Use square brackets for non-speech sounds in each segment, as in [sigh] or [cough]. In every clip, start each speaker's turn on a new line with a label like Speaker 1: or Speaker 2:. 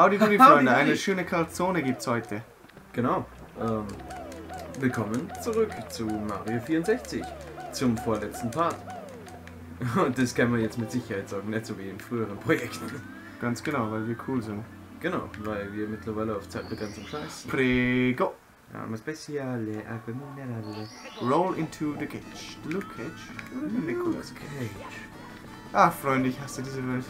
Speaker 1: Howdy doody, Freunde. Eine schöne Calzone gibt's heute.
Speaker 2: Genau. Ähm, willkommen zurück zu Mario 64. Zum vorletzten Part. [laughs] Und das kann man jetzt mit Sicherheit sagen, nicht so wie in früheren Projekten.
Speaker 1: Ganz genau, weil wir cool sind.
Speaker 2: Genau, weil wir mittlerweile auf Zeitbegrenzung scheißen.
Speaker 1: Prego.
Speaker 2: Ma speciale Argumentale.
Speaker 1: Roll into the cage. Luke Cage? Nicolas Cage?
Speaker 2: Cage.
Speaker 1: Ah, Freunde, ich hasse diese Welt.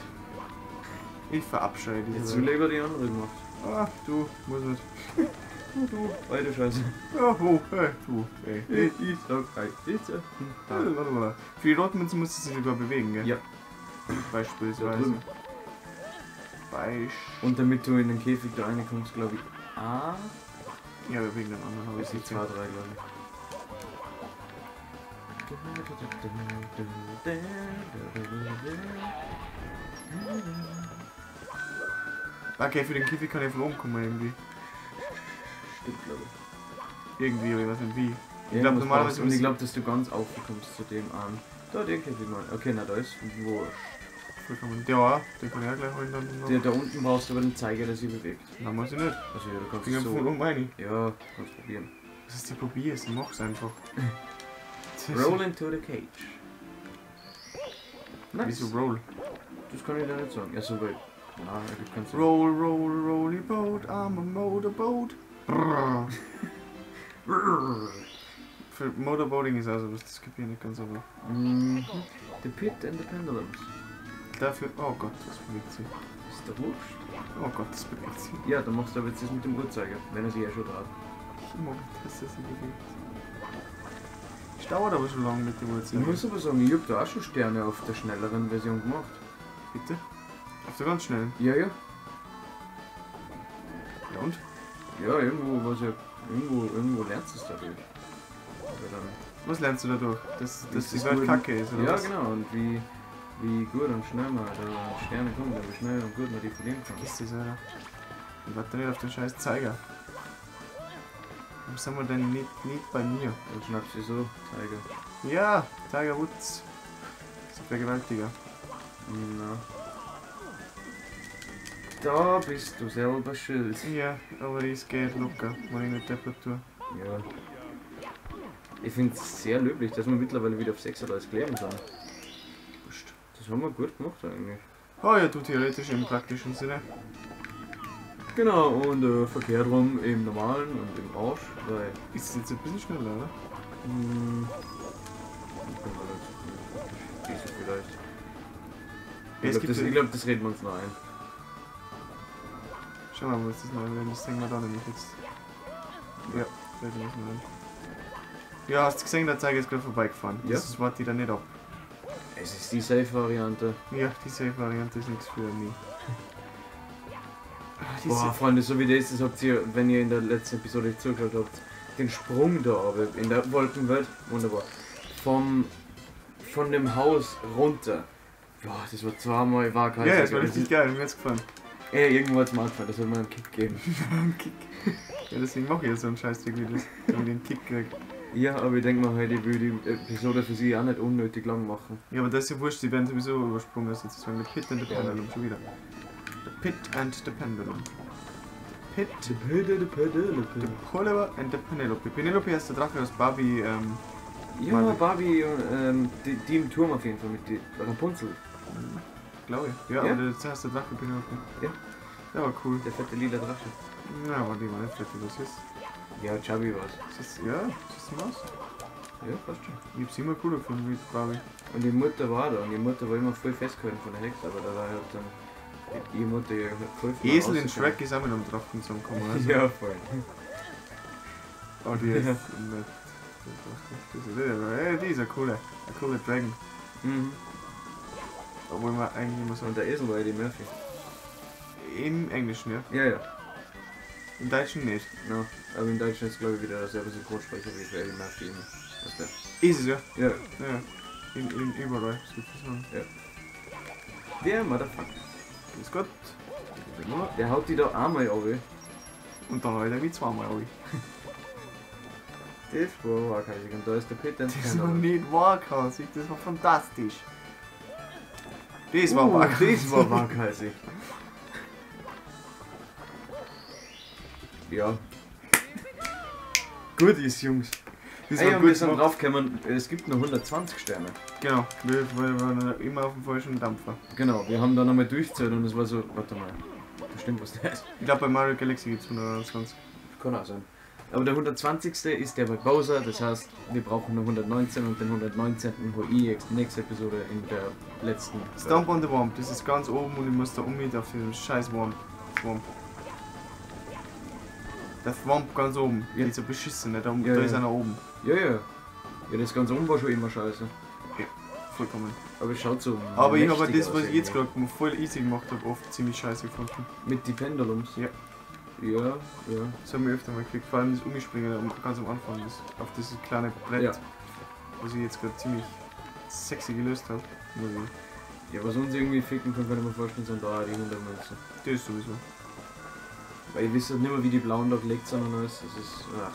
Speaker 1: Ich verabscheue
Speaker 2: Jetzt
Speaker 1: diese
Speaker 2: will
Speaker 1: Welt.
Speaker 2: lieber die andere gemacht.
Speaker 1: Ah, du, muss nicht. [laughs]
Speaker 2: Oh, du, beide Scheiße.
Speaker 1: Ja, oh, hey, du, ey.
Speaker 2: Ich, ich sag, hey, bitte.
Speaker 1: Da, warte mal. Für die roten Münzen musst du sie sogar bewegen, gell?
Speaker 2: Ja.
Speaker 1: Beispielsweise. Beisch.
Speaker 2: Und damit du in den Käfig da reinkommst, glaube ich. Ah,
Speaker 1: Ja, wegen dem anderen habe ich nicht
Speaker 2: zwei, drei, glaube ich.
Speaker 1: Okay, für den Käfig kann ich von oben kommen irgendwie.
Speaker 2: Stimmt, glaube ich.
Speaker 1: Irgendwie, aber ich weiß nicht wie.
Speaker 2: Ich
Speaker 1: glaub,
Speaker 2: glaube
Speaker 1: normalerweise
Speaker 2: Und ich glaube, dass du ganz aufkommst zu dem an. Da, den Käfig mal. Okay, na da ist wurscht.
Speaker 1: Vollkommen. Ja, den kann ich auch gleich holen dann. noch.
Speaker 2: Der, da unten brauchst du aber den Zeiger, der sich bewegt.
Speaker 1: Na, muss ich nicht.
Speaker 2: Also ja, du kannst
Speaker 1: Ich bin von
Speaker 2: so.
Speaker 1: oben rein.
Speaker 2: Ja, kannst probieren.
Speaker 1: Das ist die probier's, mach's einfach. [laughs]
Speaker 2: Roll into the cage. Nice.
Speaker 1: Wieso roll?
Speaker 2: Das kann ich dir nicht sagen. Ja, so weit. Ah, gibt keinen Sinn.
Speaker 1: Roll, roll, rolly boat, I'm a motorboat. Brrr. [laughs] Für Motorboating ist also was, das kapiere ich nicht ganz aber.
Speaker 2: Mhm. The Pit and the Pendulums.
Speaker 1: Dafür, oh Gott, das bewegt sich.
Speaker 2: Ist der wurscht?
Speaker 1: Oh Gott, das bewegt sich.
Speaker 2: Ja, dann machst du aber jetzt das mit dem Uhrzeiger, wenn er sich ja schon draht.
Speaker 1: Ich mag, dass das sich bewegt. Es dauert aber schon lange mit dem
Speaker 2: Ich
Speaker 1: Uhrzeiger.
Speaker 2: muss aber sagen, ich hab da auch schon Sterne auf der schnelleren Version gemacht.
Speaker 1: Bitte? Auf der ganz schnellen.
Speaker 2: Ja, ja.
Speaker 1: Ja und?
Speaker 2: Ja, irgendwo, was ja. Irgendwo, irgendwo lernst du es dadurch.
Speaker 1: Was lernst du dadurch? Dass, dass
Speaker 2: Ist
Speaker 1: die
Speaker 2: das
Speaker 1: Welt kacke ist, oder
Speaker 2: ja,
Speaker 1: was?
Speaker 2: genau. Und wie, wie gut und schnell man da Sterne kommt, und wie schnell und gut man die verlieren kann.
Speaker 1: Vergiss das, Alter. Ich warte nicht auf den scheiß Zeiger. Warum sind wir denn nicht, nicht bei mir?
Speaker 2: Dann schnappst du so, Zeiger.
Speaker 1: Ja, Tiger Woods. Das ist ein Vergewaltiger.
Speaker 2: Na. Da bist du selber schuld.
Speaker 1: Ja, aber das geht locker, wenn ich nicht deppert tue.
Speaker 2: Ja. Ich finde es sehr löblich, dass wir mittlerweile wieder auf 36 Leben sind.
Speaker 1: Wurscht.
Speaker 2: Das haben wir gut gemacht eigentlich.
Speaker 1: Oh ja, du theoretisch im praktischen Sinne.
Speaker 2: Genau, und äh, verkehrt rum im normalen und im Arsch, weil.
Speaker 1: Ist es jetzt ein bisschen schneller, oder?
Speaker 2: Hm, vielleicht. Ich
Speaker 1: es
Speaker 2: glaube, das, glaub, das reden wir uns noch ein.
Speaker 1: Schau mal, was das neue werden. Das sehen wir da nämlich jetzt. Ja, werden wir mal an. Ja, hast du gesehen, der Zeiger ist gerade vorbeigefahren.
Speaker 2: Ja.
Speaker 1: Das warte ich da nicht ab.
Speaker 2: Es ist die Safe-Variante.
Speaker 1: Ja, die Safe-Variante ist nichts für mich. Ah, die
Speaker 2: Boah, Freunde, so wie das ist, habt ihr, wenn ihr in der letzten Episode zugeschaut habt, den Sprung da aber in der Wolkenwelt, wunderbar, vom, von dem Haus runter. Boah, das war zweimal waghalsig.
Speaker 1: Ja, das war richtig geil, mir hat's gefallen.
Speaker 2: Ey, irgendwo hat's mal gefallen, das soll mal einen Kick geben. [laughs]
Speaker 1: Kick. Ja, deswegen mache ich ja so einen Scheißdreck wie das, wenn ich den Kick krieg.
Speaker 2: Ja, aber ich denke mal, heute ich will die Episode für sie auch nicht unnötig lang machen.
Speaker 1: Ja, aber das ist ja wurscht, die werden sowieso übersprungen. Also jetzt mit Pit and the. Pendulum schon wieder. The Pit and the Pendulum. Pit,
Speaker 2: Die Pöde, die Pöde, die
Speaker 1: the Pullover and the Penelope. Penelope heißt der Drache aus Barbie, ähm,
Speaker 2: Ja,
Speaker 1: Mal-
Speaker 2: Barbie, ähm, die, die im Turm auf jeden Fall mit die Rapunzel.
Speaker 1: Glaube ich. Ja,
Speaker 2: Ja?
Speaker 1: aber das heißt der Drache Penelope.
Speaker 2: Ja.
Speaker 1: Ja, war cool.
Speaker 2: Der fette lila Drache.
Speaker 1: Ja, aber die war nicht fett, was ist.
Speaker 2: Ja, Chubby war's.
Speaker 1: Ist das, ja, ist das Maus?
Speaker 2: Ja, passt schon.
Speaker 1: Ich hab's immer cooler gefunden wie Barbie.
Speaker 2: Und die Mutter war da und die Mutter war immer voll festgehalten von der Hexe, aber da war halt dann die Mutter ja halt voll
Speaker 1: Esel in Shrek ist auch mit einem Drachen zusammengekommen. Also.
Speaker 2: Ja, voll.
Speaker 1: Oh, die ist
Speaker 2: Ja.
Speaker 1: nicht. Das ist, äh, die ist ein cooler, ein cooler Dragon.
Speaker 2: Mhm.
Speaker 1: Obwohl man eigentlich immer so.
Speaker 2: Und der Esel war ja die Murphy.
Speaker 1: Im Englischen, ja.
Speaker 2: Ja, ja.
Speaker 1: Im Deutschen nicht.
Speaker 2: No. Aber in Deutschland ist glaube ich wieder derselbe Synchronsprecher wie für Eddie Murphy immer.
Speaker 1: Ist es ja.
Speaker 2: Ja.
Speaker 1: Ja. In, in, überall, sozusagen.
Speaker 2: Der Motherfucker.
Speaker 1: Ist gut.
Speaker 2: Der haut die da einmal runter.
Speaker 1: Und dann halt wie zweimal alle.
Speaker 2: Das war waghalsig und da ist der Peter
Speaker 1: Das war nicht waghalsig, das war fantastisch. Das war
Speaker 2: uh. Das war [laughs] waghalsig. Ja. Gut ist, Jungs.
Speaker 1: Das
Speaker 2: Ey,
Speaker 1: war
Speaker 2: und wir sind draufgekommen, es gibt nur 120 Sterne.
Speaker 1: Genau, wir, wir waren immer auf dem falschen Dampfer.
Speaker 2: Genau, wir haben da nochmal durchgezählt und es war so, warte mal, da stimmt was nicht.
Speaker 1: Ich glaube, bei Mario Galaxy gibt es 120.
Speaker 2: Kann auch sein. Aber der 120. ist der bei Bowser, das heißt, wir brauchen nur 119 und den 119. hol ich jetzt nächste Episode in der letzten.
Speaker 1: Stomp on the Womp, das ist ganz oben und ich muss da um auf diesem scheiß Womp. Womp. Der Womp ganz oben,
Speaker 2: Ja.
Speaker 1: dieser beschissene, da,
Speaker 2: Ja,
Speaker 1: da
Speaker 2: ja.
Speaker 1: ist einer oben.
Speaker 2: Ja, ja. Ja, das ganze um war schon immer scheiße.
Speaker 1: Vollkommen.
Speaker 2: Aber es schaut so.
Speaker 1: Aber ich habe das, was ich jetzt gerade voll easy gemacht habe, oft ziemlich scheiße gefunden.
Speaker 2: Mit die Pendulums?
Speaker 1: Ja.
Speaker 2: Ja, ja.
Speaker 1: Das haben wir öfter mal gekriegt, vor allem das Umspringen ganz am Anfang, das, auf dieses kleine Brett,
Speaker 2: Ja.
Speaker 1: was ich jetzt gerade ziemlich sexy gelöst habe.
Speaker 2: Ja, was uns irgendwie ficken kann, kann ich mir vorstellen, sind da die 100 Münzen.
Speaker 1: Das ist sowieso.
Speaker 2: Weil ich weiß nicht mehr, wie die blauen da gelegt sind und alles. Das ist. Ach.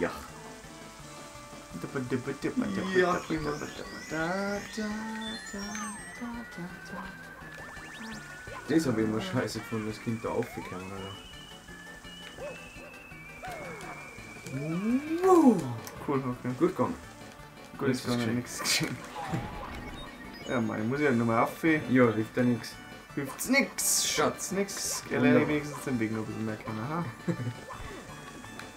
Speaker 2: Ja. Ja, Das habe ich immer scheiße gefunden, das Kind da aufgekommen, Alter.
Speaker 1: Cool, okay.
Speaker 2: Gut gegangen.
Speaker 1: Gut, ist gar
Speaker 2: Nichts
Speaker 1: nichts geschehen. [laughs] Ja, Mann, ich muss ja nochmal aufhören.
Speaker 2: Ja, hilft ja nichts.
Speaker 1: Hilft's nix, Schatz, nix. Er lernt wenigstens den Weg noch ein bisschen mehr kennen, ha? [laughs]
Speaker 2: Der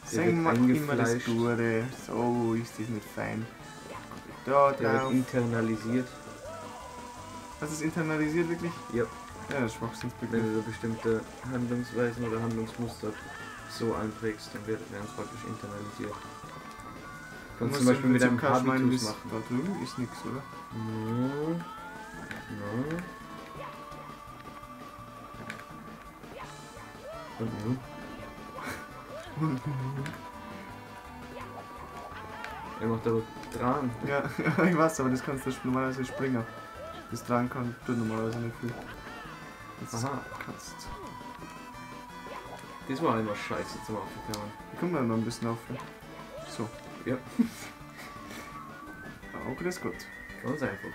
Speaker 1: Sag
Speaker 2: wird
Speaker 1: mal immer das. Gute. So ist das nicht fein. Da
Speaker 2: Der wird internalisiert.
Speaker 1: Hast du es internalisiert wirklich?
Speaker 2: Ja.
Speaker 1: Ja, Schwachsinnsbegriff.
Speaker 2: Wenn du da bestimmte Handlungsweisen oder Handlungsmuster so einprägst, dann wird werden es praktisch internalisiert. Du kannst zum Beispiel mit einem Habitus machen.
Speaker 1: Da drüben ist nix, oder?
Speaker 2: Ja. Ja. Und nun? Er macht aber dran.
Speaker 1: Ja, [laughs] ich weiß, aber das kannst du normalerweise springen. Das dran kann, tut normalerweise nicht viel. Das
Speaker 2: Aha.
Speaker 1: kannst.
Speaker 2: Das war einmal scheiße zum Aufgekommen.
Speaker 1: Wir kommen dann noch ein bisschen auf. So.
Speaker 2: Ja.
Speaker 1: Okay, das ist gut.
Speaker 2: Ganz einfach.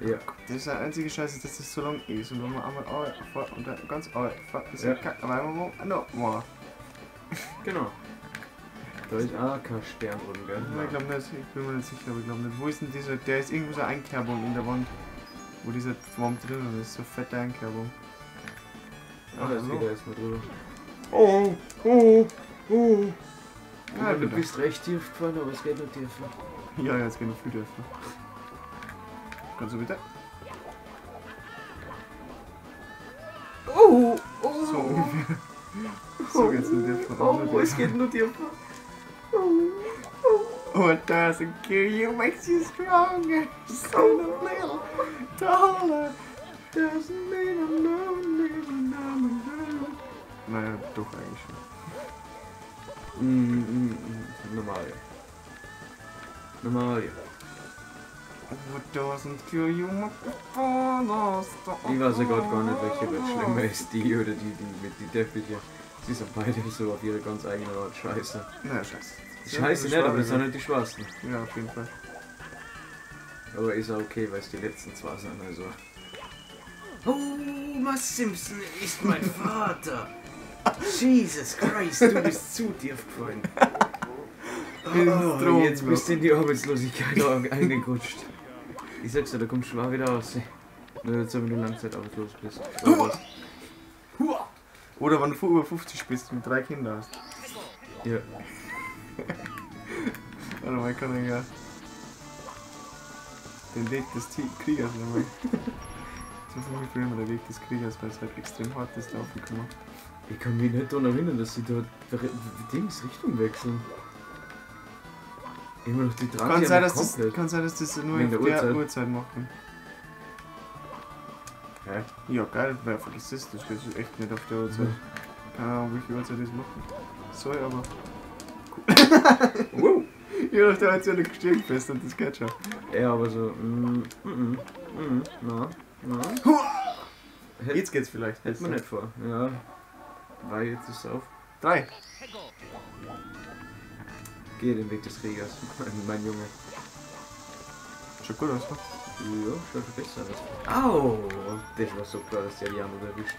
Speaker 2: Ja.
Speaker 1: Das ist der einzige Scheiße, dass das so lang ist. Und wenn man einmal vor und dann ganz vor, ist
Speaker 2: Ja.
Speaker 1: kacke. Aber einmal wo, no, more.
Speaker 2: Genau. Da ist auch kein Stern drin, gell?
Speaker 1: Ja, ich glaube nicht, ich bin mir nicht sicher, aber ich glaube nicht. Wo ist denn dieser, der ist irgendwo so Einkerbung in der Wand. Wo dieser Wurm drin ist, so fette Einkerbung.
Speaker 2: Ah, jetzt
Speaker 1: hallo.
Speaker 2: geht er erstmal drüber. Oh, oh, oh.
Speaker 1: Ja,
Speaker 2: Ja, du bist recht tief gefallen, aber es geht noch tiefer.
Speaker 1: Ja, jetzt geht noch viel dürfen. Kannst du bitte?
Speaker 2: Oh, oh,
Speaker 1: So ungefähr. So geht's nicht dürfen.
Speaker 2: Oh, es geht nur tiefer.
Speaker 1: What doesn't kill you makes you stronger. So taller. Doesn't mean I'm lonely, Naja, doch eigentlich schon.
Speaker 2: Mm, mm, mm, normal, ja. Normal, ja.
Speaker 1: What doesn't kill you you fall
Speaker 2: Ich weiß ja gerade gar nicht, welche wird schlimmer ist, die oder die, die mit die Teppiche. Sie sind beide so auf ihre ganz eigene Art scheiße.
Speaker 1: Naja, scheiße.
Speaker 2: Scheiße nicht, aber das sind nicht die schwarzen.
Speaker 1: Ja, auf jeden Fall.
Speaker 2: Aber ist auch okay, weil es die letzten zwei sind, also. Homer Simpson ist mein Vater! Jesus Christ, du bist zu tief gefallen. [laughs] Oh, jetzt bist du in die Arbeitslosigkeit [laughs] eingerutscht. Ich sag's dir, da kommst du schwer wieder raus. Nur jetzt, wenn du Langzeit arbeitslos bist. [laughs] Oder
Speaker 1: wenn du über 50 bist und drei Kinder hast.
Speaker 2: Ja.
Speaker 1: Warte mal, ich kann ja den Weg des Kriegers nehmen. So für mich früher immer der Weg des Kriegers, weil es halt extrem hart ist, laufen kann.
Speaker 2: Ich kann mich nicht daran erinnern, dass sie dort Dings Richtung wechseln. Immer noch die Draht
Speaker 1: Kann sein, dass
Speaker 2: komplett.
Speaker 1: das, kann sein, dass das nur in
Speaker 2: der
Speaker 1: der
Speaker 2: Uhrzeit.
Speaker 1: Uhrzeit, machen.
Speaker 2: Hä?
Speaker 1: Ja, geil, wer vergisst das? Das steht echt nicht auf der Uhrzeit. Keine Ahnung, welche Uhrzeit das machen. Sorry, aber.
Speaker 2: Wow.
Speaker 1: Ja, auf der Uhrzeit gestehen fest und das schon.
Speaker 2: Ja, aber so. Mm, mm, mm, mm, na, na. Hätt-
Speaker 1: Jetzt geht's vielleicht.
Speaker 2: Hätte man nicht vor. Ja. Weil jetzt ist es auf.
Speaker 1: Drei.
Speaker 2: Geh den Weg des Kriegers, [laughs] mein, mein Junge.
Speaker 1: Schaut gut aus, ne?
Speaker 2: Ja, schaut besser aus. Au! Das war so klar, dass der die andere erwischt.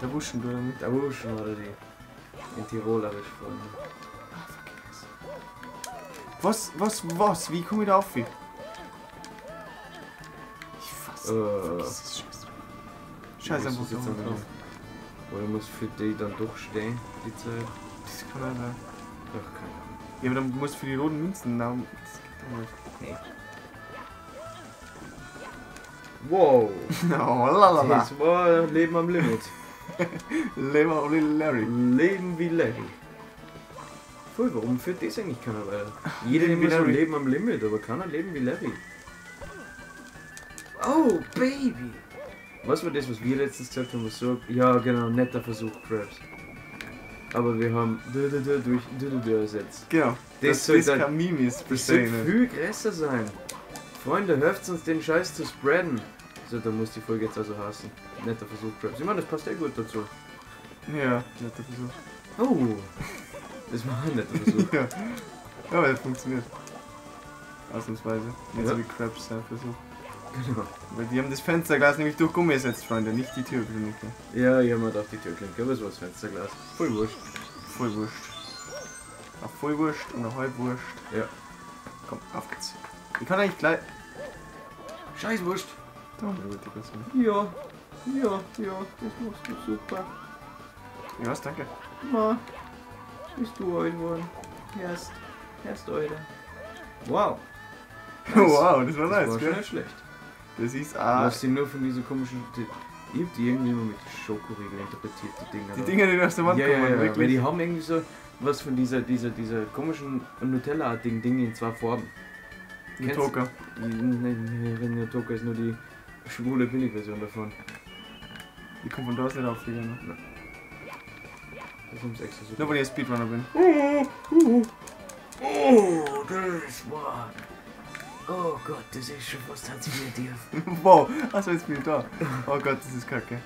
Speaker 1: Der Buschen, du damit.
Speaker 2: Da wo schon oder die. In Tirol habe ich Freunde.
Speaker 1: Was, was, was? Wie komme ich da auf? Ich fass.
Speaker 2: Äh.
Speaker 1: Scheiße.
Speaker 2: Muss
Speaker 1: einfach
Speaker 2: jetzt
Speaker 1: drauf.
Speaker 2: Oder muss für die dann durchstehen, die Zeit?
Speaker 1: Das kann er sein.
Speaker 2: Ach, keine Ahnung.
Speaker 1: Ja, aber dann musst du für die roten Münzen. Na, das geht doch nicht.
Speaker 2: Wow! [laughs]
Speaker 1: Oh, lalala.
Speaker 2: Das war Leben am Limit. [laughs]
Speaker 1: Lever Oli Larry.
Speaker 2: Leben wie Larry. Voll, warum führt das eigentlich keiner weiter? Jeder immer so. Leben am Limit, aber keiner leben wie Larry. Oh, Baby! Was war das, was wir letztens gesagt haben? Was so, ja, genau, netter Versuch, Krabs. Aber wir haben d -d -d durch d -d -d ersetzt.
Speaker 1: Genau.
Speaker 2: Das
Speaker 1: Das,
Speaker 2: soll
Speaker 1: kein Meme ist,
Speaker 2: Das viel größer sein. Freunde, hört uns den Scheiß zu spreaden. So, da muss die Folge jetzt also hassen. Netter Versuch, Krabs. Ich meine, das passt ja gut dazu.
Speaker 1: Ja, netter Versuch.
Speaker 2: Oh! Das war ein netter Versuch.
Speaker 1: ja. ja, aber das funktioniert. Ausnahmsweise. Nicht so wie Krabs sein Versuch.
Speaker 2: genau.
Speaker 1: Weil die haben das Fensterglas nämlich durch Gummi ersetzt, Freunde, nicht die Türklinke.
Speaker 2: Ja, ich hab mir gedacht, die Türklinke, aber es war das Fensterglas. Voll wurscht.
Speaker 1: Voll wurscht. Auch voll wurscht und auch halb wurscht.
Speaker 2: Ja.
Speaker 1: Komm, auf geht's. Ich kann eigentlich gleich.
Speaker 2: Scheiß wurscht.
Speaker 1: Da haben wir gute Person.
Speaker 2: Ja, ja, ja, das machst du super.
Speaker 1: Ja, was, danke.
Speaker 2: Ma, bist du alt geworden? Erst, erst heute. Wow. [laughs]
Speaker 1: wow, das war
Speaker 2: Das
Speaker 1: nice,
Speaker 2: war schon
Speaker 1: gell?
Speaker 2: nicht schlecht.
Speaker 1: Das ist
Speaker 2: Ah.
Speaker 1: ah,
Speaker 2: Was sind nur von diesen komischen. Die, ich hab die irgendwie immer mit Schokoriegel interpretiert, die Dinger.
Speaker 1: die
Speaker 2: da.
Speaker 1: Dinge, die aus der Wand
Speaker 2: ja, ja,
Speaker 1: kommen,
Speaker 2: ja, weil
Speaker 1: wirklich.
Speaker 2: die haben irgendwie so was von dieser, dieser, dieser komischen Nutella-artigen Dinge in zwei Farben.
Speaker 1: Toker.
Speaker 2: Nein, nein, Toka ist nur die schwule Billigversion davon.
Speaker 1: Die kommt von da aus nicht aufgegangen.
Speaker 2: Das haben sie extra so.
Speaker 1: Nur weil ich ein Speedrunner bin.
Speaker 2: Oh, das war. Oh Gott, das ist schon fast Hans tief. [laughs]
Speaker 1: wow, achso, jetzt bin ich da. Oh Gott, das ist kacke.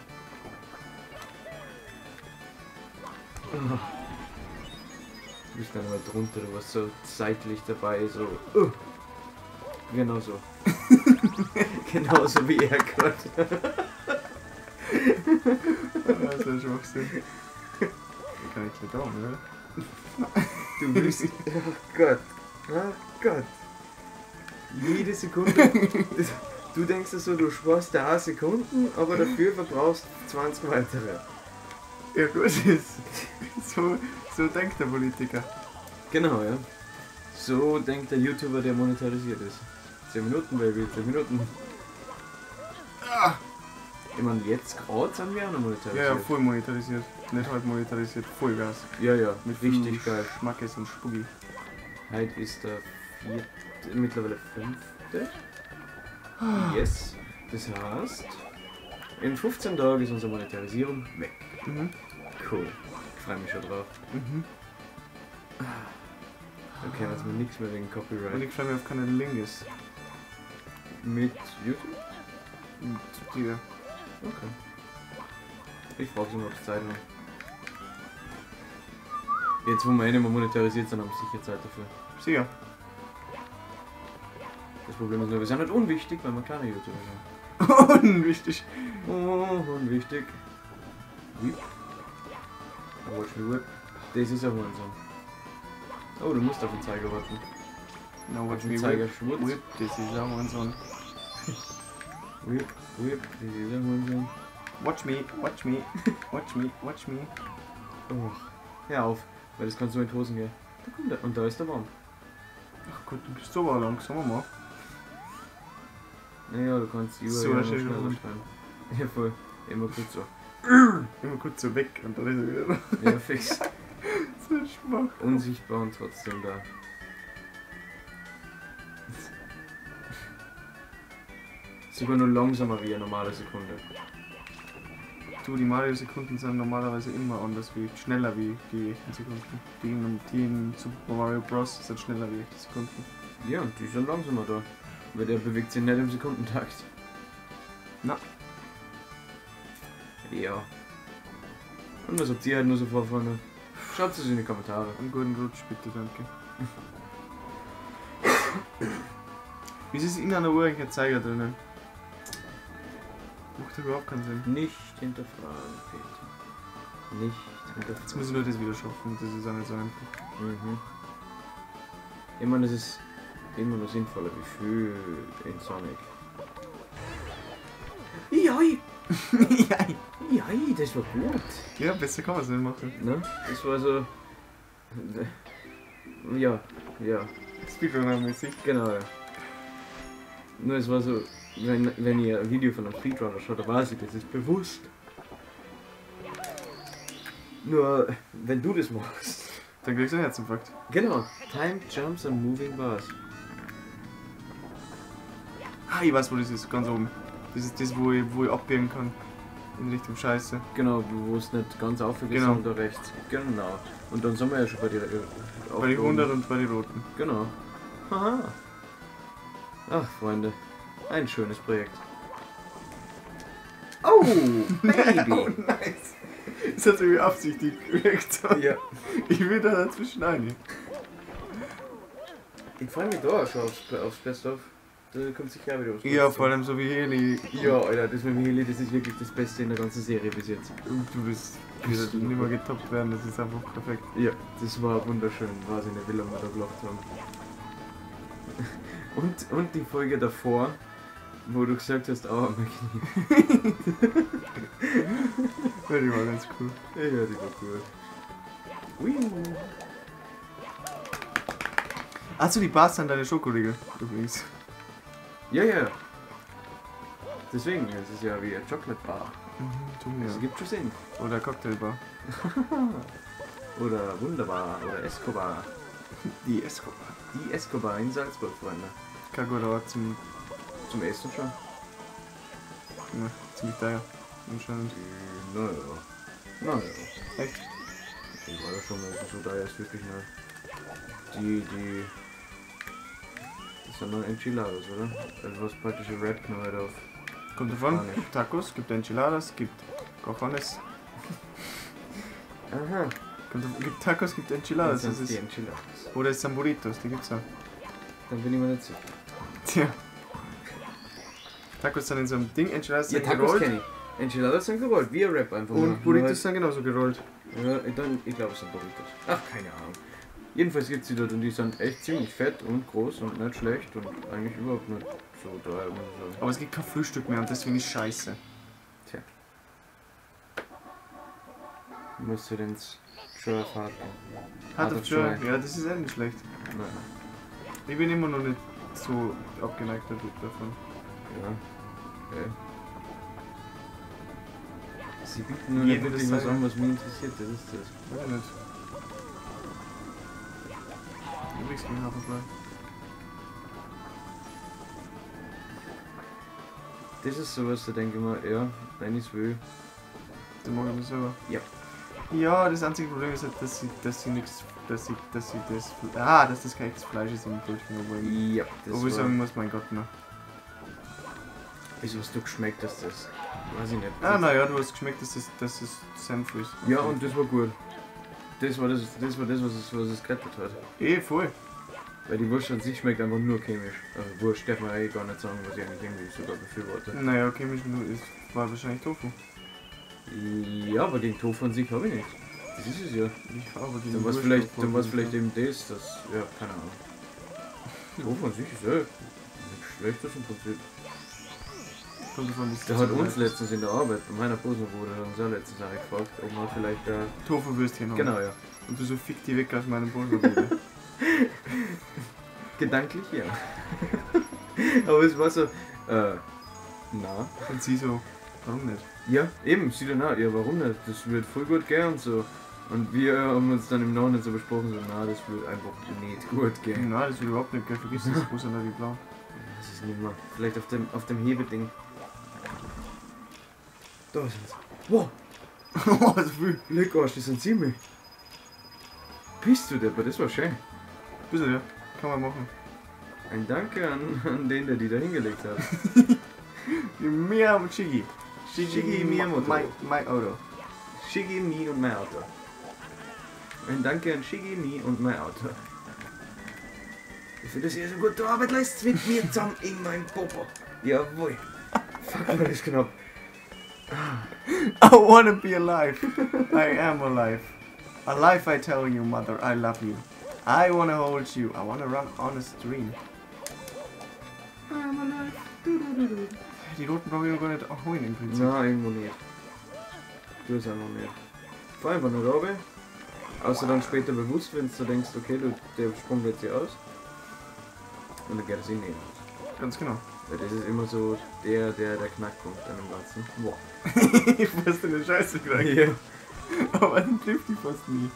Speaker 2: Du bist dann mal drunter, du warst so seitlich dabei, so. Uh. Genau so. [laughs] Genauso wie er gerade.
Speaker 1: Das ist Schwachsinn. Mehr da, oder? [laughs]
Speaker 2: Du willst. Oh Gott. Oh Gott. Jede Sekunde. Du denkst so, du sparst da Sekunden, aber dafür verbrauchst 20 weitere.
Speaker 1: Ja gut, [laughs] so, so denkt der Politiker.
Speaker 2: Genau, ja. So denkt der YouTuber, der monetarisiert ist. 10 Minuten, Baby, 10 Minuten. Ich meine, jetzt gerade sind wir auch noch
Speaker 1: Ja,
Speaker 2: monetarisiert.
Speaker 1: ja, voll monetarisiert. Nicht halb monetarisiert, Vollgas.
Speaker 2: ja, ja,
Speaker 1: Mit
Speaker 2: richtig geil.
Speaker 1: Schmackes und Spuggi.
Speaker 2: Heute ist der vierte, mittlerweile fünfte. Yes. Das heißt, in 15 Tagen ist unsere Monetarisierung weg.
Speaker 1: Mhm.
Speaker 2: Cool. Ich freue mich schon drauf.
Speaker 1: Mhm.
Speaker 2: Können jetzt mir nichts mehr wegen
Speaker 1: Und
Speaker 2: Copyright.
Speaker 1: ich freue mich auf keine Lingus.
Speaker 2: Mit YouTube?
Speaker 1: Und dir.
Speaker 2: Okay. Ich brauche so noch die Zeit lang. Jetzt, wo wir eh nicht mehr monetarisiert sind, haben wir sicher Zeit dafür.
Speaker 1: Sicher.
Speaker 2: Das Problem ist nur, wir sind nicht unwichtig, weil wir keine YouTuber sind. [laughs]
Speaker 1: Unwichtig.
Speaker 2: Oh, unwichtig. Whip. Watch me whip. Das ist ein Hurensohn. Oh, du musst auf den Zeiger warten.
Speaker 1: Now watch
Speaker 2: Den
Speaker 1: me
Speaker 2: Zeiger
Speaker 1: whip. Whip, das ist auch ein Sohn.
Speaker 2: Whip, whip.
Speaker 1: Watch me, watch me, [laughs] watch me, watch me.
Speaker 2: Oh, hör auf, weil das kann so in die Hosen gehen. Da kommt er. Und da ist der Baum.
Speaker 1: Ach Gott, du bist so langsam, mal.
Speaker 2: Naja, du kannst die Uhr
Speaker 1: So
Speaker 2: schneller stellen. Ja, voll. Immer kurz so. [clears throat]
Speaker 1: Immer kurz so weg und dann ist er wieder
Speaker 2: Ja, fix. [laughs]
Speaker 1: so schwach.
Speaker 2: Unsichtbar und trotzdem da. Sogar nur langsamer wie eine normale Sekunde.
Speaker 1: Du, die Mario-Sekunden sind normalerweise immer anders wie, schneller wie die echten Sekunden. Die in, die in Super Mario Bros. sind schneller wie echte Sekunden.
Speaker 2: Ja, und die sind langsamer da. Weil der bewegt sich nicht im Sekundentakt.
Speaker 1: Na.
Speaker 2: Ja. Und was habt ihr halt nur so vor, Freunde? Schreibt es in die Kommentare.
Speaker 1: Einen guten Rutsch bitte, danke. [coughs] Wieso ist in einer Uhr eigentlich ein Zeiger drinnen? Macht überhaupt keinen Sinn.
Speaker 2: Nicht hinterfragen, Peter. Nicht
Speaker 1: Jetzt
Speaker 2: hinterfragen.
Speaker 1: muss ich nur das wieder schaffen, das ist auch nicht so einfach.
Speaker 2: Mhm. Ich meine, das ist immer noch sinnvoller wie viel in Sonic. Jai! [laughs]
Speaker 1: ja,
Speaker 2: Jai, das war gut.
Speaker 1: ja, besser kann man es nicht machen.
Speaker 2: Ne? Das war so. Ja, ja,
Speaker 1: Speedrunner-mäßig.
Speaker 2: genau, ja. Nur es war so, wenn, wenn ihr ein Video von einem Speedrunner schaut, dann weiß ich, das ist bewusst. Nur, wenn du das machst.
Speaker 1: Dann kriegst du einen Herzinfarkt.
Speaker 2: Genau, Time Jumps and Moving Bars.
Speaker 1: Ah, ich weiß, wo das ist, ganz oben. Das ist das, wo ich, wo ich abbiegen kann. In Richtung Scheiße.
Speaker 2: Genau, wo es nicht ganz aufgeht,
Speaker 1: Genau.
Speaker 2: sondern da rechts. Genau. Und dann sind wir ja schon bei der. äh,
Speaker 1: Bei den 100 und bei den Roten.
Speaker 2: Genau. Haha. Ach, Freunde. Ein schönes Projekt. Oh, Baby. [laughs]
Speaker 1: nice. Das hat irgendwie absichtlich gewirkt.
Speaker 2: ja.
Speaker 1: Ich will da dazwischen rein.
Speaker 2: Ich freue mich da schon aufs, aufs Best-of. Da kommt sicher wieder was.
Speaker 1: Ja, vor allem so wie Heli.
Speaker 2: Ja, Alter, das mit dem Heli, das ist wirklich das Beste in der ganzen Serie bis jetzt.
Speaker 1: Du bist. Wird nicht mehr getoppt werden, das ist einfach perfekt.
Speaker 2: Ja, das war wunderschön. Ich nicht, wie lange wir da gelacht haben. [laughs] Und, und die Folge davor, wo du gesagt hast, oh, mein Knie. [laughs]
Speaker 1: Ja, die war ganz cool.
Speaker 2: Ja, die war gut. Ui.
Speaker 1: Achso, die Bars sind deine Schokoriegel, übrigens.
Speaker 2: Ja, ja. Deswegen, es ist ja wie ein Chocolate Bar.
Speaker 1: Mhm,
Speaker 2: Das gibt schon Sinn.
Speaker 1: Oder Cocktailbar. [laughs]
Speaker 2: Oder Wunderbar oder Escobar.
Speaker 1: Die Escobar.
Speaker 2: Die Escobar in Salzburg, Freunde.
Speaker 1: Kagura zum.
Speaker 2: Zum Essen schon.
Speaker 1: Ja, ziemlich teuer. Anscheinend.
Speaker 2: Die, naja. Naja.
Speaker 1: Echt?
Speaker 2: Ich war ja schon mal so da ist wirklich eine. Die, die. Das sind nur Enchiladas, oder? Also was praktische Rap noch halt auf.
Speaker 1: Kommt davon. Tacos, gibt Enchiladas, gibt Cojones.
Speaker 2: Aha.
Speaker 1: Kommt davon, gibt Tacos, gibt Enchiladas.
Speaker 2: das
Speaker 1: Das
Speaker 2: sind die
Speaker 1: ist,
Speaker 2: Enchiladas.
Speaker 1: oder es sind Burritos, die gibt's auch.
Speaker 2: Dann bin ich mir nicht sicher.
Speaker 1: Tja. Tacos sind in so einem Ding, Enchiladas
Speaker 2: Ja,
Speaker 1: sind
Speaker 2: Tacos
Speaker 1: gerollt.
Speaker 2: kenne ich. Enchiladas sind gerollt, wie ein Rap einfach.
Speaker 1: Und Burritos
Speaker 2: Nur
Speaker 1: sind genauso gerollt.
Speaker 2: halt- Ja, ich, dann- ich glaube es sind Burritos. Ach, keine Ahnung. Jedenfalls gibt es die dort und die sind echt ziemlich fett und groß und nicht schlecht und eigentlich überhaupt nicht so teuer, muss ich sagen.
Speaker 1: Aber es gibt kein Frühstück mehr und finde ich scheiße.
Speaker 2: Musst du den Surf.
Speaker 1: Hat
Speaker 2: Hard of.
Speaker 1: Joy. Ja, das ist auch nicht schlecht.
Speaker 2: Nein.
Speaker 1: Ich bin immer noch nicht so abgeneigt davon.
Speaker 2: Ja. Okay. Sie bieten nicht wirklich
Speaker 1: das
Speaker 2: was an, was mich interessiert, das ist das.
Speaker 1: Weiß ich nicht. Übrigens gegen Haferfly.
Speaker 2: Das ist sowas, da denke ich mir, ja, wenn ich es will.
Speaker 1: Den mag ich mir selber.
Speaker 2: Ja.
Speaker 1: Ja, das einzige Problem ist halt, dass sie, dass sie nichts, dass sie, dass sie das, ah, dass das kein Fleisch ist im Brötchen, obwohl,
Speaker 2: Ja, das
Speaker 1: obwohl ich sagen muss, mein Gott, ne.
Speaker 2: Wieso hast du geschmeckt, dass das, weiß ich nicht.
Speaker 1: Ah, naja, du hast geschmeckt, dass es, dass es Senf ist.
Speaker 2: Ja, und das war gut. Das war das, das, war das was, es, was es gerettet hat.
Speaker 1: Eh, voll.
Speaker 2: Weil die Wurst an sich schmeckt einfach nur chemisch. Also Wurst darf man eigentlich gar nicht sagen, was ich eigentlich irgendwie sogar befürworte.
Speaker 1: Naja, chemisch nur ist, war wahrscheinlich Tofu.
Speaker 2: Ja, aber den Tofu an sich habe ich nicht. Das ist es ja.
Speaker 1: Ich aber die
Speaker 2: Dann war es vielleicht, dann war's vielleicht eben das, das, ja, keine Ahnung. [laughs] Tofu an sich ist ja nichts Schlechtes im Prinzip. Der hat uns letztens in der Arbeit, bei meiner Posenbruder, hat uns auch letztens auch gefragt, ob man vielleicht da.
Speaker 1: Tofu-Würstchen haben.
Speaker 2: Genau, ja.
Speaker 1: Und du so fick die weg aus meinem Brotpapier. [laughs]
Speaker 2: Gedanklich ja. [laughs] Aber es war so, äh, na.
Speaker 1: Und sie so, warum nicht?
Speaker 2: Ja, eben, sie dann auch, ja, warum nicht? Das wird voll gut gehen und so. Und wir haben uns dann im Nachhinein so besprochen, so, na, das wird einfach nicht gut gehen.
Speaker 1: Nein, das will überhaupt nicht, gell? Vergiss das, wo sind da die blau? [laughs]
Speaker 2: Das ist nicht mehr. Vielleicht auf dem, auf dem Hebeding. Da sind sie. Wow,
Speaker 1: oh, so viel.
Speaker 2: leck Arsch, die sind ziemlich. Bist du der, aber das war schön.
Speaker 1: Bisschen, ja. Kann man machen.
Speaker 2: Ein Danke an, an den, der die da hingelegt hat.
Speaker 1: Miyamoto Shigi.
Speaker 2: Shigi Miyamoto.
Speaker 1: Mein, mein Auto.
Speaker 2: Shigi, Mi und mein Auto. Ein Danke an Shigi, Mi und mein Auto. Ich finde, dass ihr so gute Arbeit leistet mit mir zusammen in meinem Popo. [laughs] Jawohl. Fuck, war das knapp.
Speaker 1: I wanna be alive. I am alive. Alive, I tell you, mother, I love you. I wanna hold you. I wanna run on a stream.
Speaker 2: I'm alive. Du, du, du.
Speaker 1: Die roten brauche ich gar nicht holen im Prinzip.
Speaker 2: Na, irgendwo nicht. Du es einfach nicht. Fahr einfach nicht runter. Außer dann später bewusst, wenn du denkst, okay, du, der Sprung wird sich aus. Und dann geht es eh nicht.
Speaker 1: Ganz genau.
Speaker 2: Weil das ist immer so der, der, der Knackpunkt an dem Ganzen. Boah. [laughs]
Speaker 1: ich in den Scheiße gekriegt.
Speaker 2: Ja.
Speaker 1: Aber dann trifft die fast nie.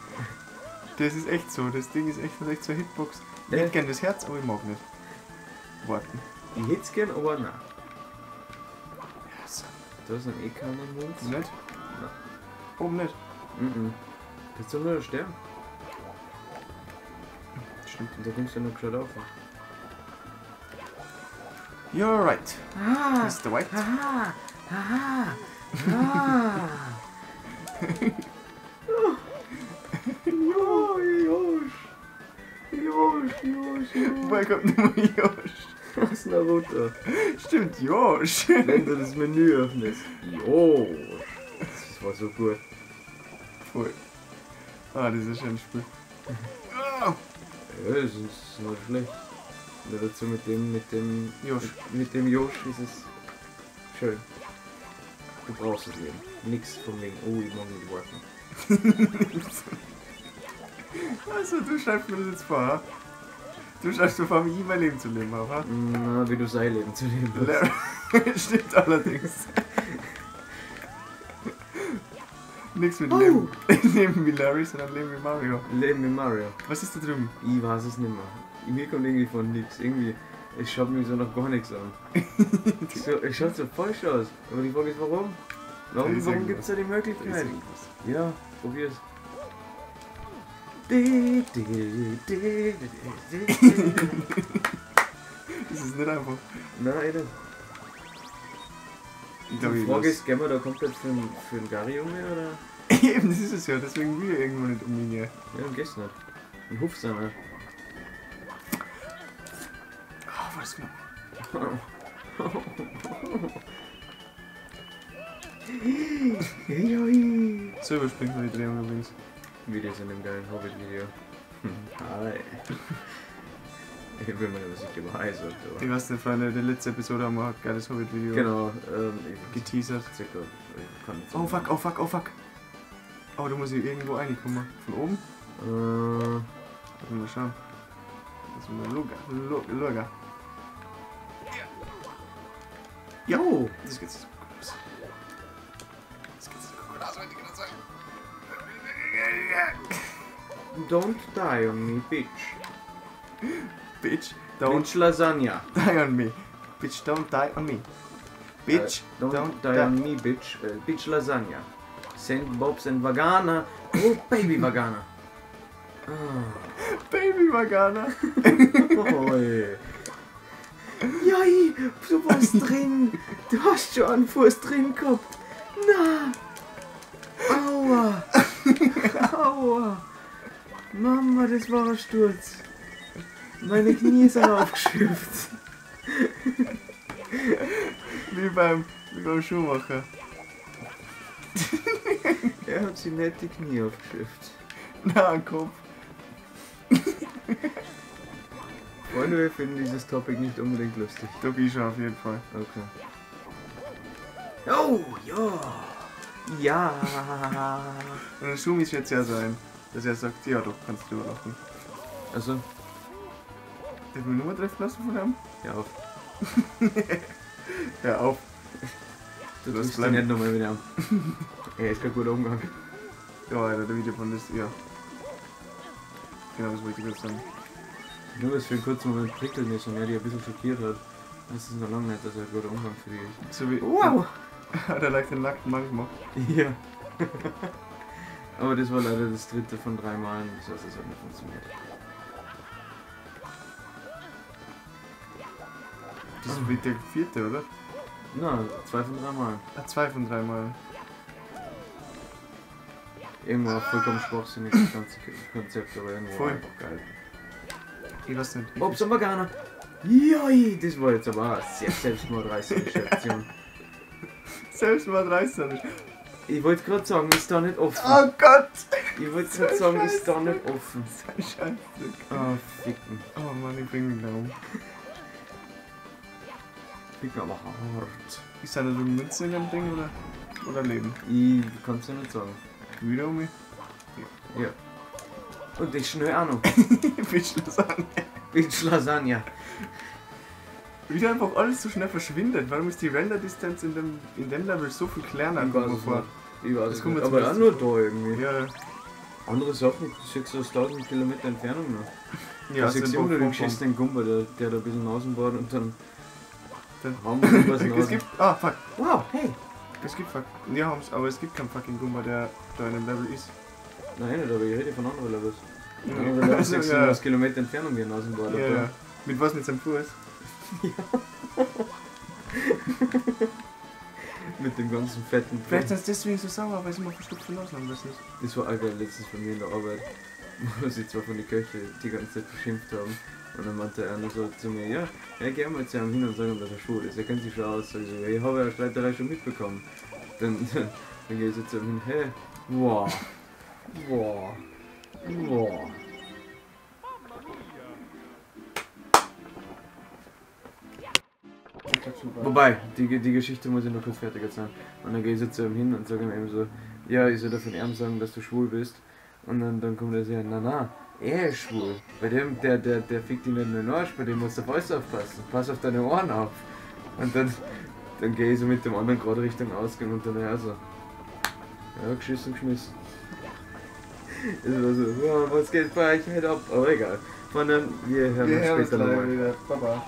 Speaker 1: Das ist echt so. Das Ding ist echt, echt so eine Hitbox. Ich hätte gern das Herz, aber ich mag nicht. Warten.
Speaker 2: Ich hätte es gern, aber nein.
Speaker 1: Ja, so.
Speaker 2: Da sind eh keine Mund.
Speaker 1: Nicht? Oben nicht.
Speaker 2: Mhm. Ist doch nur Stern.
Speaker 1: Stimmt.
Speaker 2: Und da kommst du ja noch gescheit auf.
Speaker 1: You're right.
Speaker 2: Ah!
Speaker 1: Mr. White.
Speaker 2: Haha! Haha! Ah! Josh! Josh, Josh, Josh!
Speaker 1: Woher kommt nur Josh?
Speaker 2: Aus Naruto.
Speaker 1: Stimmt, Josh.
Speaker 2: Wenn du das Menü öffnest. Josh! Das war so gut.
Speaker 1: Voll. Ah, das ist ein Spiel. Ah,
Speaker 2: Ja, das ist nicht schlecht. Nur dazu mit dem, mit dem,
Speaker 1: Josh.
Speaker 2: mit, dem Josh ist es schön. Du brauchst das Leben. Nix von wegen, oh, ich mag nicht worken. [laughs]
Speaker 1: Also, du schreibst mir das jetzt vor, ha? Du schreibst mir vor, wie ich mein Leben zu leben habe, ha?
Speaker 2: Na, wie du sein Leben zu leben hast. [laughs]
Speaker 1: Stimmt allerdings. Nix mit
Speaker 2: Oh.
Speaker 1: Leben. [laughs] Leben wie Larry, sondern Leben wie Mario.
Speaker 2: Leben mit Mario.
Speaker 1: Was ist da drüben?
Speaker 2: Ich weiß es nicht mehr. Mir kommt irgendwie von nichts. Irgendwie, es schaut mich so nach gar nichts an. [laughs] so, es schaut so falsch aus. Aber die Frage ist, warum? Warum, warum gibt es da die Möglichkeit? Ja, probier's. [laughs]
Speaker 1: Das ist nicht einfach.
Speaker 2: Nein, Alter.
Speaker 1: Ich
Speaker 2: Die
Speaker 1: glaube, ich
Speaker 2: Frage ist, gehen wir da komplett für einen, für einen Gary-Junge oder? [laughs]
Speaker 1: Eben, das ist es ja. Deswegen will ich irgendwo nicht um ihn.
Speaker 2: Ja, geht's nicht. Ein Hufsamer.
Speaker 1: Was genau? So überspringt man die Drehung übrigens.
Speaker 2: Videos in dem geilen Hobbit-Video. Hi. Ich will mal, was ich über Hi aber.
Speaker 1: Ich weiß nicht, Freunde, die letzte Episode haben wir ein geiles Hobbit-Video
Speaker 2: Genau, ähm,
Speaker 1: geteasert.
Speaker 2: circa. Ich kann nicht
Speaker 1: Oh fuck, oh fuck, oh fuck. Oh, da muss ich irgendwo reinkommen. Von oben?
Speaker 2: Äh,
Speaker 1: Lass mal schauen. Das ist mal Luga. Lu- Luga. Ja.
Speaker 2: Oh.
Speaker 1: Das geht so gut aus. Das geht so gut aus, wollte ich gerade sagen.
Speaker 2: Don't die on me, bitch. [laughs]
Speaker 1: Bitch, don't
Speaker 2: Bitch Lasagna. [laughs]
Speaker 1: die on me. Bitch, don't die on me. Bitch,
Speaker 2: Äh, don't,
Speaker 1: don't
Speaker 2: die
Speaker 1: die-
Speaker 2: on me, bitch. Äh, bitch Lasagna. Saint Bob's and Vagana. Oh, Baby Vagana. [laughs] Ah.
Speaker 1: Baby Vagana.
Speaker 2: Oi. Jai, du warst [laughs] drin. Du hast schon einen Fuß drin gehabt. Na. Aua. [laughs] Aua. Mama, das war ein Sturz. Meine Knie sind aufgeschürft. [laughs]
Speaker 1: Wie beim, wie beim Schuhmacher.
Speaker 2: Er hat sich nicht die Knie aufgeschürft.
Speaker 1: Na, Kopf.
Speaker 2: Freunde, wir finden dieses Topic nicht unbedingt lustig.
Speaker 1: Da bin ich schon auf jeden Fall.
Speaker 2: Okay. Oh, ja. Ja.
Speaker 1: Und der Schumi ist jetzt ja sein, dass er sagt, ja doch, kannst du lachen.
Speaker 2: Also,
Speaker 1: Darf ich mir Nummer treffen lassen von ihm?
Speaker 2: ja, auf. [laughs]
Speaker 1: Hör auf.
Speaker 2: Du
Speaker 1: Das bleibt-
Speaker 2: nicht nochmal wieder an. Er ist kein guter Umgang.
Speaker 1: Ja, Alter, der Video von das, ja. Genau, das wollte ich gerade sagen.
Speaker 2: Nur das für einen kurzen Moment prickeln ist und er die ein bisschen schockiert hat. Das ist noch lange nicht, dass er ein guter Umgang für die ist.
Speaker 1: So wie,
Speaker 2: Wow!
Speaker 1: Hat er leicht den nackten Mann gemacht.
Speaker 2: Ja. [laughs] Aber das war leider das dritte von drei Malen, das heißt, es hat nicht funktioniert.
Speaker 1: Das ist wie der vierte, oder?
Speaker 2: Na, zwei von drei Malen.
Speaker 1: Ah, zwei von drei Mal.
Speaker 2: Irgendwo auch vollkommen schwachsinnig das ganze Konzept, aber irgendwo
Speaker 1: Voll.
Speaker 2: einfach geil.
Speaker 1: Ich weiß nicht. Ich
Speaker 2: Obst und Veganer. Joi, das war jetzt aber sehr selbstmordreißerische Aktion. [laughs]
Speaker 1: Selbstmord nicht.
Speaker 2: Ich wollte gerade sagen, ist da nicht offen.
Speaker 1: Oh Gott!
Speaker 2: Ich wollte gerade sagen, ist da nicht offen.
Speaker 1: So Scheißdreck.
Speaker 2: Ah, ficken.
Speaker 1: Oh Mann, ich bring mich da um.
Speaker 2: Ficken aber hart.
Speaker 1: Ist da eine Münze in dem Ding oder, oder Leben?
Speaker 2: Ich kann's ja nicht sagen.
Speaker 1: Wieder um mich?
Speaker 2: Ja. Und das schnell auch noch.
Speaker 1: Fischlos an.
Speaker 2: Bitch Lasagne.
Speaker 1: Wieder einfach alles so schnell verschwindet. Warum ist die Render-Distanz in dem, in dem Level so viel kleiner?
Speaker 2: Ich weiß
Speaker 1: vor.
Speaker 2: Ich weiß
Speaker 1: Das kommt
Speaker 2: Aber auch nur da irgendwie.
Speaker 1: Ja,
Speaker 2: Andere Sachen, du siehst aus 1000 Kilometer Entfernung noch. [laughs]
Speaker 1: ja,
Speaker 2: Ja, siehst
Speaker 1: so
Speaker 2: du
Speaker 1: ein
Speaker 2: immer den geschissenen Gumba, der, der da ein bisschen außen war und dann
Speaker 1: Dann-
Speaker 2: haben wir was [laughs]
Speaker 1: Es gibt. Ah, fuck.
Speaker 2: Wow, hey!
Speaker 1: Es gibt fuck. Ja, aber es gibt keinen fucking Gumba, der da in dem Level ist.
Speaker 2: Nein, nicht, aber ich rede von anderen Levels.
Speaker 1: Ja.
Speaker 2: Andere Levels
Speaker 1: Also,
Speaker 2: siehst du
Speaker 1: ja.
Speaker 2: aus Kilometer Entfernung gehen außen war.
Speaker 1: Ja, ja. Mit was? Mit seinem Fuß? [laughs]
Speaker 2: Mit dem ganzen fetten
Speaker 1: Vielleicht ist deswegen so sauer, weil sie mal verstopfen lassen haben, nicht.
Speaker 2: Das war geil letztens bei mir in der Arbeit, [laughs] wo sie zwar von den Köchen die ganze Zeit beschimpft haben. Und dann meinte einer so zu mir, ja, ja geh mal zu ihm hin und sag ihm, dass er schwul ist. Er kennt sich schon aus. Sag ich so, ja, ich habe ja Streiterei schon mitbekommen. Dann, [laughs] dann, dann gehe ich so zu ihm hin, hey, wow, wow, wow. Wobei, die, die Geschichte muss ich noch kurz fertig erzählen. Und dann gehe ich zu ihm hin und sage ihm eben so, ja, ich soll davon ihm sagen, dass du schwul bist. Und dann, dann kommt er so, na na, er ist schwul. Bei dem, der, der, der fickt ihn nur in den Arsch, bei dem musst du auf aufpassen. Pass auf deine Ohren auf. Und dann, dann gehe ich so mit dem anderen gerade Richtung Ausgang und dann er so, ja, geschissen, geschmissen. Es war so, wow, was geht bei euch heute ab? Aber egal. Von dann, wir hören
Speaker 1: Wir
Speaker 2: uns
Speaker 1: hören uns
Speaker 2: später
Speaker 1: gleich
Speaker 2: nochmal.
Speaker 1: wieder. Baba.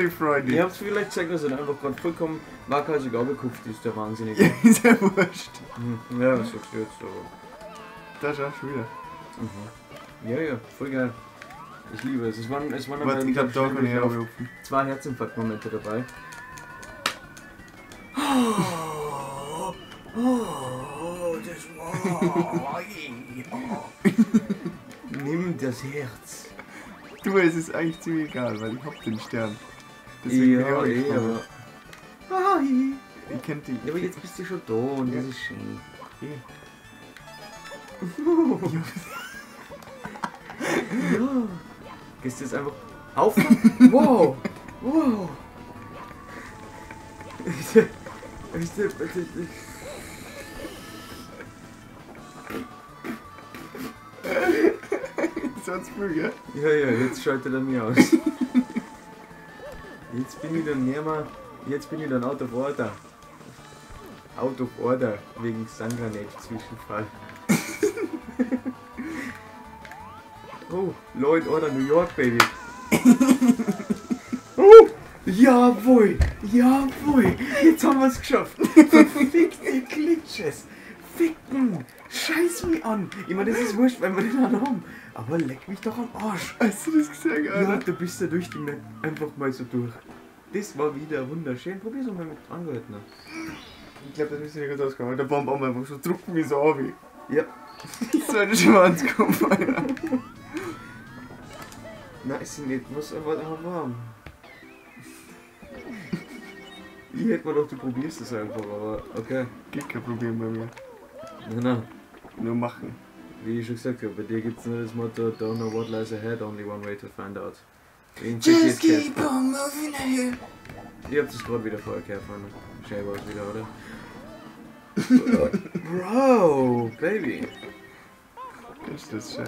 Speaker 1: Howdy, Freunde.
Speaker 2: Ich hab's vielleicht gesagt, dass er einfach gerade vollkommen waghalsig abgekupft ist, der Wahnsinnig.
Speaker 1: Ja, [laughs] ist ja wurscht.
Speaker 2: Hm, Ja, was sagst du jetzt so?
Speaker 1: Da schau schon wieder.
Speaker 2: Ja, ja, voll geil. Ich liebe es. Es waren, es waren
Speaker 1: Warte, ich glaub, da kann ich herrufen.
Speaker 2: zwei Herzinfarktmomente dabei. Oh, das war. Nimm das Herz.
Speaker 1: Du, es ist eigentlich ziemlich egal, weil ich hab den Stern. Deswegen bin ich
Speaker 2: Ja, eh,
Speaker 1: gekommen.
Speaker 2: aber.
Speaker 1: Ich kenn die.
Speaker 2: Ja, aber jetzt bist du schon da und
Speaker 1: Ja.
Speaker 2: das ist schön.
Speaker 1: Eh.
Speaker 2: Ja. [laughs] Gehst du jetzt einfach auf? [laughs] Wow! Wow! [laughs] Bitte.
Speaker 1: Sonst früh, gell?
Speaker 2: Ja, ja, jetzt schaltet er mich aus. Jetzt bin ich dann nicht mehr. Jetzt bin ich dann out of order. Out of order wegen Sangranate-Zwischenfall. [laughs] oh, and Order New York, Baby. [laughs] oh, jawohl, jawohl. Jetzt haben wir es geschafft. [laughs] Verfickte Glitches. Ficken. Scheiß mich an. Ich meine, das ist wurscht, wenn wir den anderen haben. Aber leck mich doch am Arsch.
Speaker 1: Hast du das
Speaker 2: Ja,
Speaker 1: Alter?
Speaker 2: du bist ja durch den Map einfach mal so durch. Das war wieder wunderschön. Probier's mal mit angehalten.
Speaker 1: Ich glaube, das müsste nicht ganz auskommen. Der Bomb auch einfach so drucken wie so Abi.
Speaker 2: Ja. [laughs]
Speaker 1: So eine Schwanz kommen, Alter.
Speaker 2: Nein, ist sie nicht. Muss aber da warm. Ich hätte mir doch, du probierst es einfach, aber okay.
Speaker 1: Gibt kein Problem bei mir.
Speaker 2: Nein, nein.
Speaker 1: Nur machen.
Speaker 2: Wie ich schon gesagt habe, bei dir gibt es nur das Motto Don't know what lies ahead, only one way to find out. Geht's jetzt.
Speaker 1: on moving ahead.
Speaker 2: Ihr habt es gerade wieder vorher gehört, Freunde. Schnell war es wieder, oder? [laughs] Bro, Baby.
Speaker 1: Ist das schön.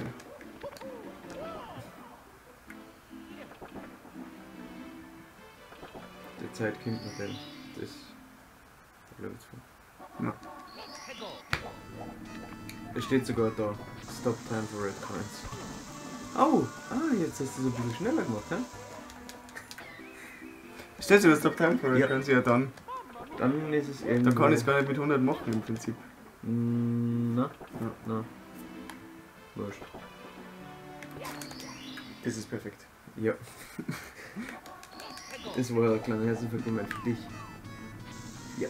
Speaker 2: Die Zeit kommt noch hin. Das. Es vor.
Speaker 1: Ja.
Speaker 2: Es steht sogar da. Stop time for red coins. Oh, ah, jetzt hast du es ein bisschen schneller gemacht, hä?
Speaker 1: Stellst du das Top Time vor?
Speaker 2: Ja.
Speaker 1: Können sie ja dann.
Speaker 2: Dann ist es irgendwie.
Speaker 1: Da kann ich es gar nicht mit 100 machen im Prinzip.
Speaker 2: Mm, Na,
Speaker 1: Ja.
Speaker 2: na. Wurscht.
Speaker 1: Das ist perfekt.
Speaker 2: Ja. Das war ein kleiner Herzenskompliment für dich. Ja.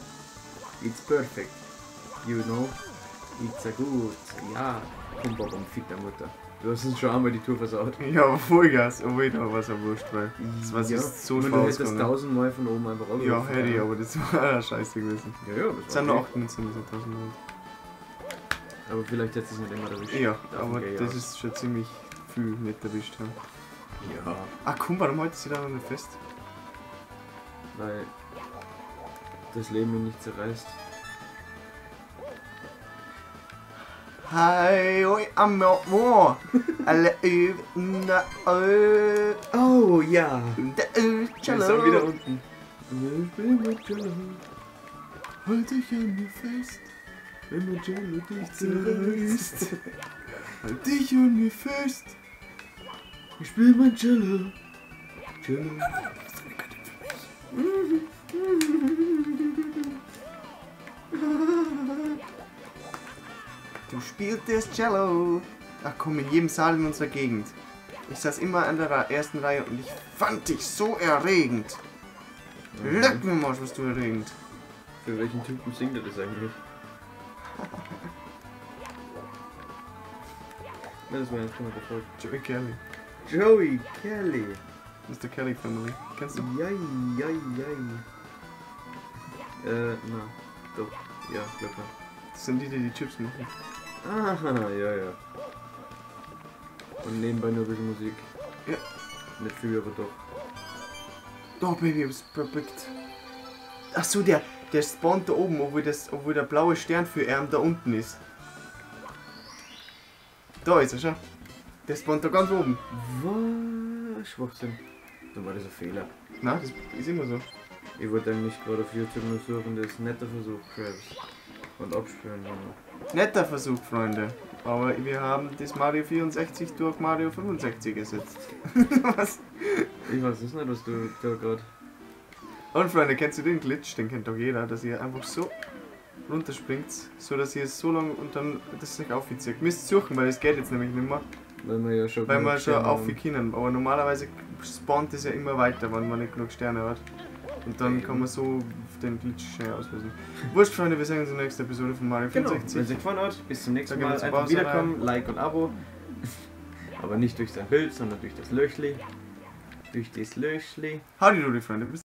Speaker 2: It's perfect. You know? It's a good. Ja. Komm, Bob, und fick deine Mutter. Du hast uns schon einmal die Tour versaut. [laughs]
Speaker 1: Ja, aber Vollgas. Oh, wait, aber war so wurscht, weil. Das war
Speaker 2: ja.
Speaker 1: so schwer
Speaker 2: du hättest tausendmal von oben einfach
Speaker 1: Ja,
Speaker 2: runtergerufen,
Speaker 1: hätte ich, aber das war scheiße gewesen.
Speaker 2: Ja, ja,
Speaker 1: Es
Speaker 2: das
Speaker 1: sind nur
Speaker 2: okay.
Speaker 1: 18 so 1000 Euro.
Speaker 2: Aber vielleicht hättest du es nicht immer erwischt.
Speaker 1: Ja,
Speaker 2: Davon
Speaker 1: aber
Speaker 2: ich
Speaker 1: das
Speaker 2: aus.
Speaker 1: ist schon ziemlich viel nicht erwischt haben.
Speaker 2: Ja,
Speaker 1: Ah, komm, warum heute sie da noch nicht fest?
Speaker 2: weil das Leben ihn nicht zerreißt.
Speaker 1: Hi, oi, am mo. Alle ö, na
Speaker 2: Oh ja!
Speaker 1: da ö,
Speaker 2: Wir sind wieder unten.
Speaker 1: Halt dich an mir fest,
Speaker 2: Wenn man Jello dich
Speaker 1: zerreißt. Halt dich an mir fest.
Speaker 2: Ich spiel mein Cello. Cello.
Speaker 1: Du spieltest Cello. Ach komm, in jedem Saal in unserer Gegend. Ich saß immer an der ersten Reihe und ich fand dich so erregend. Leck mir mal, was du erregend.
Speaker 2: Für welchen Typen singt er das eigentlich? [laughs] Das war jetzt schon mal.
Speaker 1: Joey Kelly.
Speaker 2: Joey Kelly.
Speaker 1: Mr. Kelly Family. Kennst du?
Speaker 2: Jai, jai, jai. Äh, na, doch. Ja, glaub mal.
Speaker 1: Das sind die, die die Chips machen.
Speaker 2: Aha, ja, ja. Und nebenbei nur ein bisschen Musik.
Speaker 1: Ja.
Speaker 2: Nicht viel, aber doch.
Speaker 1: Doch, Baby, ist perfekt. Ach so, der, der spawnt da oben, obwohl, das, obwohl der blaue Stern für Arm da unten ist. Da ist er schon. Der spawnt da ganz oben.
Speaker 2: Was? Schwachsinn. Dann war das ein Fehler.
Speaker 1: Na, das ist immer so.
Speaker 2: Ich wollte eigentlich gerade auf YouTube nur suchen, das nette Versuch, Travis. Und abspüren, Mann.
Speaker 1: Netter Versuch, Freunde. Aber wir haben das Mario 64 durch Mario 65 ersetzt. [laughs] Was?
Speaker 2: Ich weiß es nicht, was du da gerade.
Speaker 1: Und Freunde, kennst du den Glitch? Den kennt doch jeder, dass ihr einfach so runterspringt, so dass ihr es so lang und dann das nicht aufzieht. Müsst suchen, weil es geht jetzt nämlich nicht mehr.
Speaker 2: Weil wir ja schon.
Speaker 1: Weil man schon
Speaker 2: Sterne
Speaker 1: auf
Speaker 2: haben.
Speaker 1: wie können. Aber normalerweise spawnt es ja immer weiter, wenn man nicht genug Sterne hat. Und dann kann man so den Glitch schnell auslösen. Wurscht, Freunde, wir sehen uns in der nächsten Episode von Mario
Speaker 2: Genau, wenn
Speaker 1: 64.
Speaker 2: es euch gefallen hat, bis zum nächsten Mal. Einfach wiederkommen, Like und Abo. [laughs] Aber nicht durch sein Bild, sondern durch das Löchli. Durch das Löchli.
Speaker 1: Howdy, Doody, Freunde. Bis